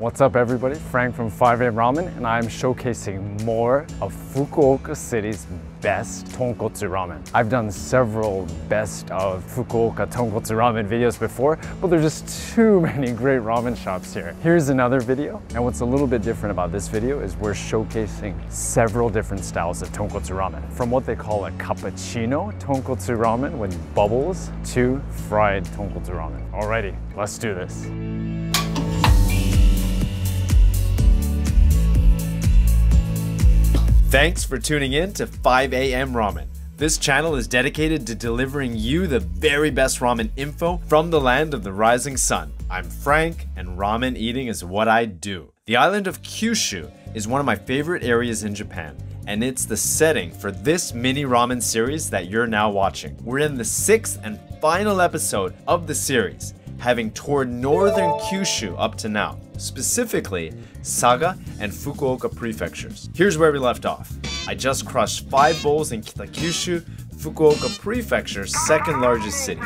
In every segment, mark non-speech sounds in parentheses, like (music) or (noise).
What's up everybody? Frank from 5 AM Ramen and I'm showcasing more of Fukuoka City's best tonkotsu ramen. I've done several best of Fukuoka tonkotsu ramen videos before, but there's just too many great ramen shops here. Here's another video, and what's a little bit different about this video is we're showcasing several different styles of tonkotsu ramen, from what they call a cappuccino tonkotsu ramen with bubbles to fried tonkotsu ramen. Alrighty, let's do this. Thanks for tuning in to 5am Ramen. This channel is dedicated to delivering you the very best ramen info from the land of the rising sun. I'm Frank, and ramen eating is what I do. The island of Kyushu is one of my favorite areas in Japan, and it's the setting for this mini ramen series that you're now watching. We're in the sixth and final episode of the series, having toured northern Kyushu up to now specifically Saga and Fukuoka prefectures. Here's where we left off. I just crushed 5 bowls in Kitakyushu, Fukuoka Prefecture's second largest city.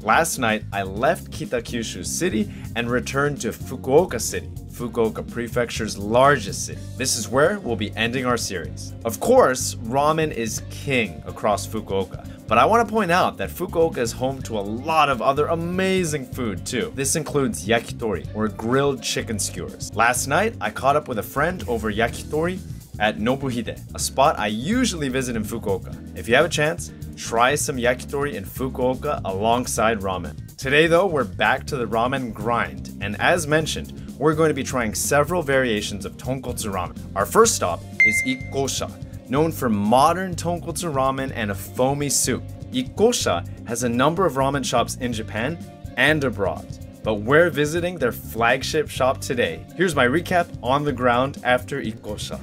Last night, I left Kitakyushu City and returned to Fukuoka City, Fukuoka Prefecture's largest city. This is where we'll be ending our series. Of course, ramen is king across Fukuoka, but I want to point out that Fukuoka is home to a lot of other amazing food too. This includes yakitori, or grilled chicken skewers. Last night, I caught up with a friend over yakitori at Nobuhide, a spot I usually visit in Fukuoka. If you have a chance, try some yakitori in Fukuoka alongside ramen. Today though, we're back to the ramen grind, and as mentioned, we're going to be trying several variations of tonkotsu ramen. Our first stop is Ikkousha, known for modern tonkotsu ramen and a foamy soup. Ikkousha has a number of ramen shops in Japan and abroad, but we're visiting their flagship shop today. Here's my recap on the ground after Ikkousha.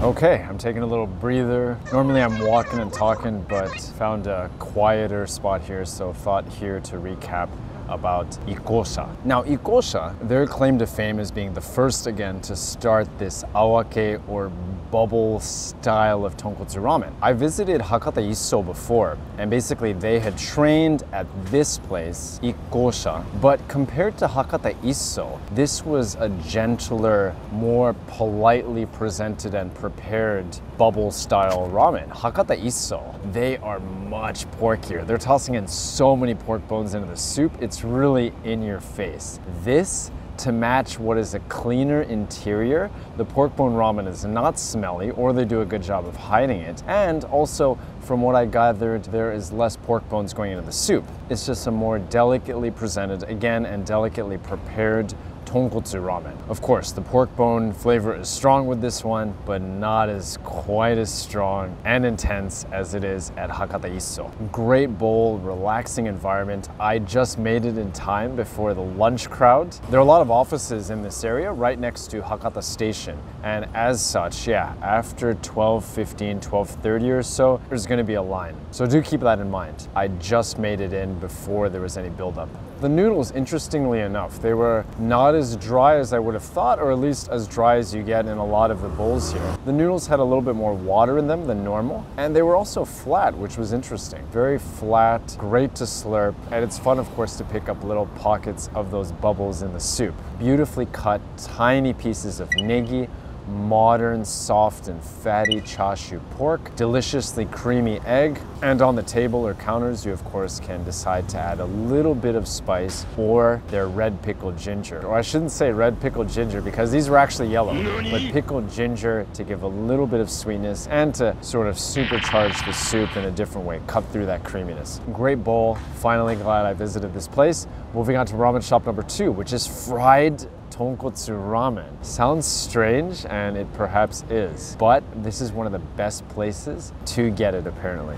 Okay, I'm taking a little breather. Normally I'm walking and talking, but found a quieter spot here, so thought here to recap about Ikkousha. Now, Ikkousha, their claim to fame is being the first again to start this awa-kei or bubble style of tonkotsu ramen. I visited Hakata Isso before, and basically they had trained at this place, Ikkousha, but compared to Hakata Isso, this was a gentler, more politely presented and prepared bubble style ramen. Hakata Isso, they are much porkier. They're tossing in so many pork bones into the soup, it's really in your face. This to match what is a cleaner interior. The pork bone ramen is not smelly, or they do a good job of hiding it. And also, from what I gathered, there is less pork bones going into the soup. It's just a more delicately presented, again, and delicately prepared tonkotsu ramen. Of course, the pork bone flavor is strong with this one, but not as quite as strong and intense as it is at Hakata Isso. Great bowl, relaxing environment. I just made it in time before the lunch crowd. There are a lot of offices in this area right next to Hakata Station. And as such, yeah, after 12, 15, 12.30 or so, there's gonna be a line. So do keep that in mind. I just made it in before there was any buildup. The noodles, interestingly enough, they were not as dry as I would have thought, or at least as dry as you get in a lot of the bowls here. The noodles had a little bit more water in them than normal, and they were also flat, which was interesting. Very flat, great to slurp, and it's fun, of course, to pick up little pockets of those bubbles in the soup. Beautifully cut, tiny pieces of negi, modern, soft, and fatty chashu pork, deliciously creamy egg, and on the table or counters, you of course can decide to add a little bit of spice or their red pickled ginger. Or I shouldn't say red pickled ginger because these were actually yellow, but pickled ginger to give a little bit of sweetness and to sort of supercharge the soup in a different way, cut through that creaminess. Great bowl. Finally glad I visited this place. Moving on to ramen shop number two, which is fried tonkotsu ramen. Sounds strange, and it perhaps is, but this is one of the best places to get it apparently.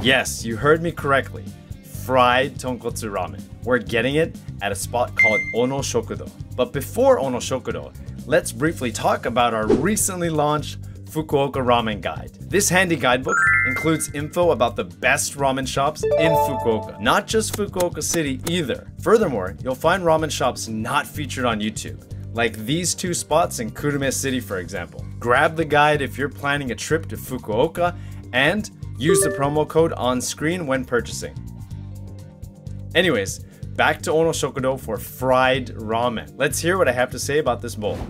Yes, you heard me correctly. Fried tonkotsu ramen. We're getting it at a spot called Ono Shokudo. But before Ono Shokudo, let's briefly talk about our recently launched Fukuoka Ramen Guide. This handy guidebook includes info about the best ramen shops in Fukuoka, not just Fukuoka City either. Furthermore, you'll find ramen shops not featured on YouTube, like these two spots in Kurume City for example. Grab the guide if you're planning a trip to Fukuoka and use the promo code on screen when purchasing. Anyways, back to Ono Shokudo for fried ramen. Let's hear what I have to say about this bowl.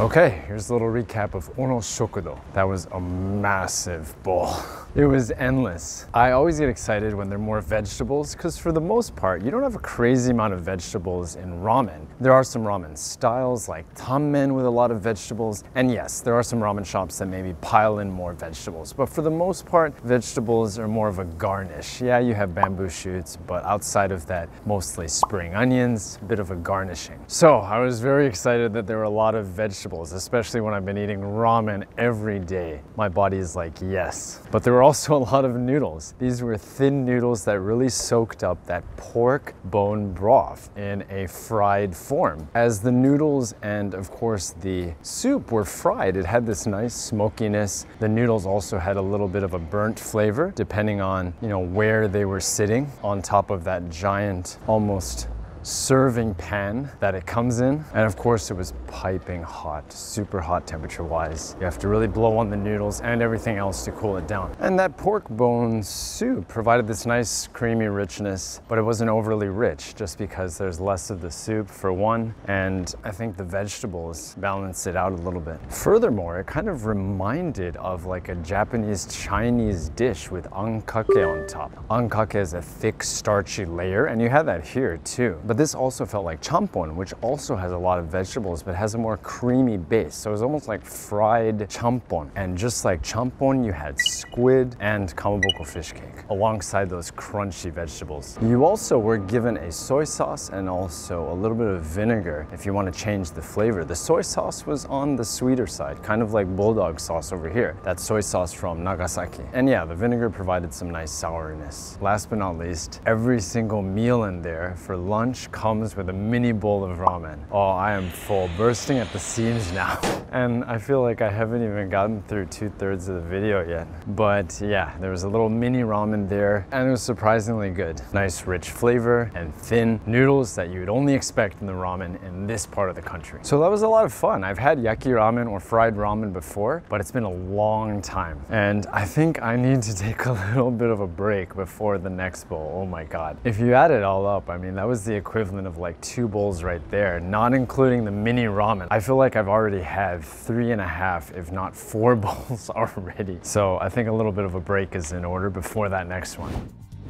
Okay, here's a little recap of Ono Shokudo. That was a massive bowl. (laughs) It was endless. I always get excited when there are more vegetables because for the most part, you don't have a crazy amount of vegetables in ramen. There are some ramen styles like tanmen with a lot of vegetables. And yes, there are some ramen shops that maybe pile in more vegetables. But for the most part, vegetables are more of a garnish. Yeah, you have bamboo shoots, but outside of that, mostly spring onions, a bit of a garnishing. So I was very excited that there were a lot of vegetables, especially when I've been eating ramen every day. My body is like, yes. But there were also (laughs) a lot of noodles. These were thin noodles that really soaked up that pork bone broth in a fried form. As the noodles and of course the soup were fried, it had this nice smokiness. The noodles also had a little bit of a burnt flavor depending on, you know, where they were sitting on top of that giant, almost serving pan that it comes in. And of course it was piping hot, super hot temperature wise. You have to really blow on the noodles and everything else to cool it down. And that pork bone soup provided this nice creamy richness, but it wasn't overly rich just because there's less of the soup for one. And I think the vegetables balance it out a little bit. Furthermore, it kind of reminded of like a Japanese Chinese dish with ankake on top. Ankake is a thick starchy layer and you have that here too. But this also felt like champon, which also has a lot of vegetables, but has a more creamy base. So it was almost like fried champon. And just like champon, you had squid and kamaboko fish cake alongside those crunchy vegetables. You also were given a soy sauce and also a little bit of vinegar if you want to change the flavor. The soy sauce was on the sweeter side, kind of like bulldog sauce over here. That soy sauce from Nagasaki. And yeah, the vinegar provided some nice sourness. Last but not least, every single meal in there for lunch comes with a mini bowl of ramen. Oh, I am full, bursting at the seams now. (laughs) And I feel like I haven't even gotten through two thirds of the video yet. But yeah, there was a little mini ramen there and it was surprisingly good. Nice rich flavor and thin noodles that you would only expect in the ramen in this part of the country. So that was a lot of fun. I've had yaki ramen or fried ramen before, but it's been a long time. And I think I need to (laughs) take a little bit of a break before the next bowl. Oh my God. If you add it all up, I mean, that was the equivalent of like two bowls right there, not including the mini ramen. I feel like I've already had three and a half, if not four (laughs) bowls already. So I think a little bit of a break is in order before that next one.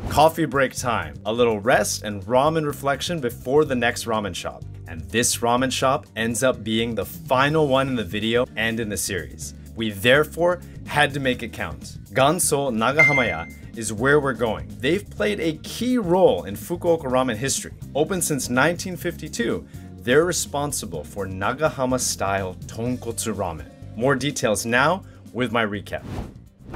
Coffee break time, a little rest and ramen reflection before the next ramen shop. And this ramen shop ends up being the final one in the video and in the series. We therefore had to make it count. Ganso Nagahamaya is where we're going. They've played a key role in Fukuoka ramen history. Open since 1952, they're responsible for Nagahama style tonkotsu ramen. More details now with my recap.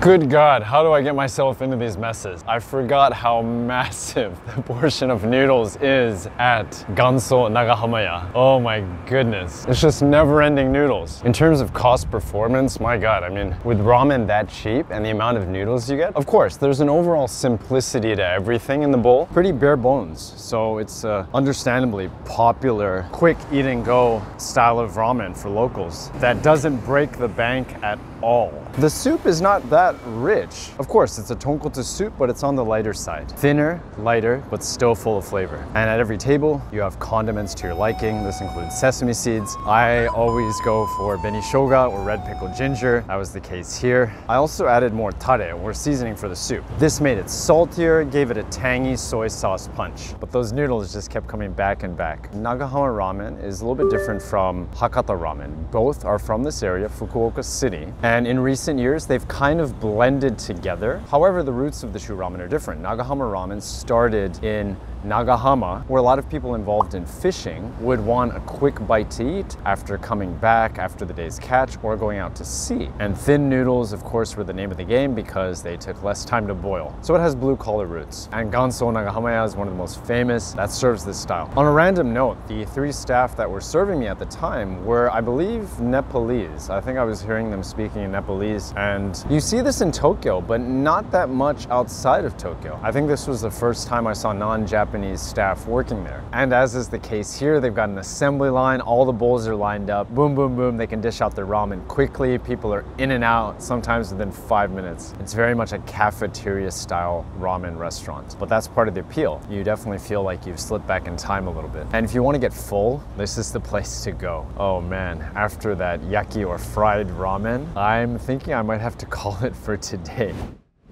Good God, how do I get myself into these messes? I forgot how massive the portion of noodles is at Ganso Nagahamaya. Oh my goodness. It's just never ending noodles. In terms of cost performance, my God, I mean, with ramen that cheap and the amount of noodles you get, of course, there's an overall simplicity to everything in the bowl. Pretty bare bones. So it's a understandably popular, quick eat and go style of ramen for locals that doesn't break the bank at all. The soup is not that rich. Of course, it's a tonkotsu soup, but it's on the lighter side. Thinner, lighter, but still full of flavor. And at every table, you have condiments to your liking. This includes sesame seeds. I always go for benishoga or red pickled ginger. That was the case here. I also added more tare, or seasoning for the soup. This made it saltier, gave it a tangy soy sauce punch. But those noodles just kept coming back and back. Nagahama ramen is a little bit different from Hakata ramen. Both are from this area, Fukuoka City. And in recent years, they've kind of blended together. However, the roots of the two ramen are different. Nagahama ramen started in Nagahama, where a lot of people involved in fishing would want a quick bite to eat after coming back after the day's catch or going out to sea. And thin noodles, of course, were the name of the game because they took less time to boil. So it has blue collar roots. And Ganso Nagahamaya is one of the most famous that serves this style. On a random note, the three staff that were serving me at the time were, I believe, Nepalese. I think I was hearing them speaking in Nepalese. And you see this in Tokyo, but not that much outside of Tokyo. I think this was the first time I saw non-Japanese staff working there. And as is the case here, they've got an assembly line, all the bowls are lined up, boom, boom, boom, they can dish out their ramen quickly. People are in and out, sometimes within five minutes. It's very much a cafeteria style ramen restaurant, but that's part of the appeal. You definitely feel like you've slipped back in time a little bit. And if you want to get full, this is the (laughs) place to go. Oh man, after that yaki or fried ramen, I'm thinking I might have to (laughs) call it for today.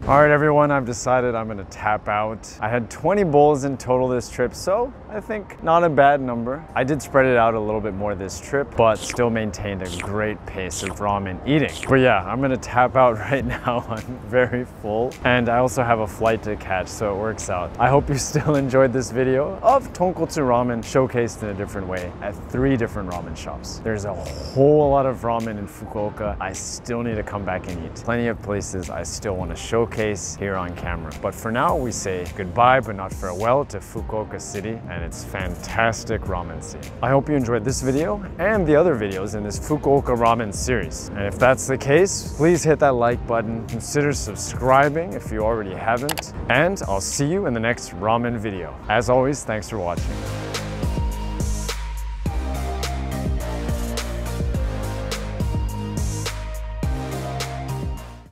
All right, everyone, I've decided I'm gonna tap out. I had 20 bowls in total this trip, so I think not a bad number. I did spread it out a little bit more this trip, but still maintained a great pace of ramen eating. But yeah, I'm gonna tap out (laughs) right now. I'm very full, and I also have a flight to catch, so it works out. I hope you still (laughs) enjoyed this video of tonkotsu ramen showcased in a different way at three different ramen shops. There's a whole lot of ramen in Fukuoka. I still need to come back and eat. Plenty of places I still wanna showcase showcase here on camera. But for now, we say goodbye but not farewell to Fukuoka City and its fantastic ramen scene. I hope you enjoyed this video and the other videos in this Fukuoka ramen series. And if that's the case, please hit that like button, consider subscribing if you already haven't, and I'll see you in the next ramen video. As always, thanks for watching.